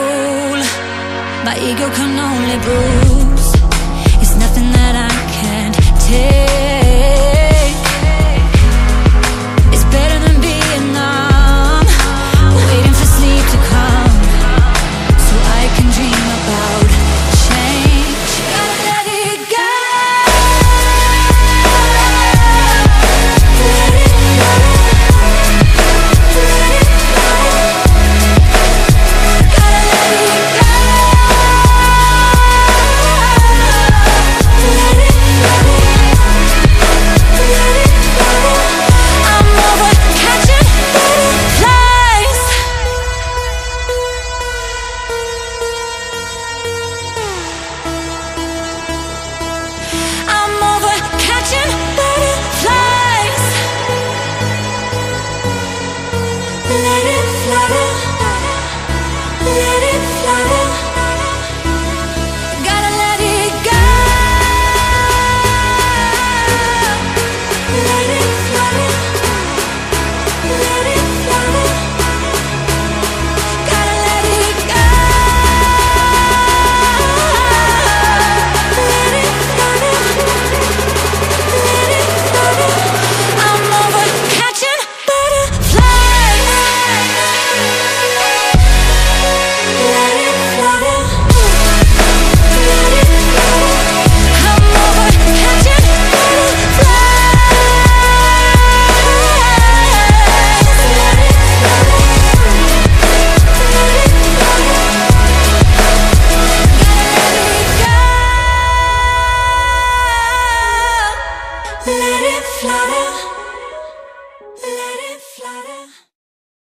fool My ego can only bruise It's nothing that I can't take. flooding